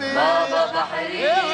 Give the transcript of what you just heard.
بابا بحري